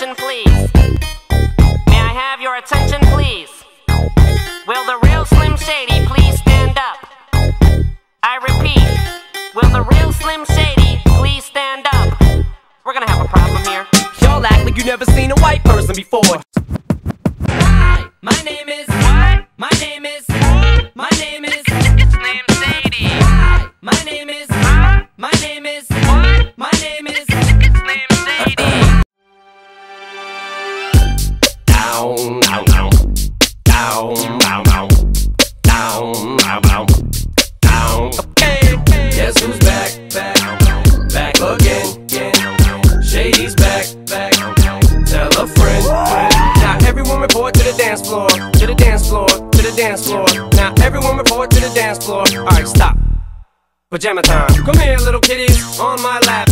attention, please? May I have your attention, please? Will the real Slim Shady please stand up? I repeat, will the real Slim Shady please stand up? We're gonna have a problem here. Y'all act like you never seen a white person before. Down, down, down, down, down, down, down. Guess who's back, back, back again. Shady's back, back. Tell a friend. Now everyone report to the dance floor, to the dance floor, to the dance floor. Now everyone report to the dance floor. All right, stop. Pajama time. Come here, little kitties, on my lap.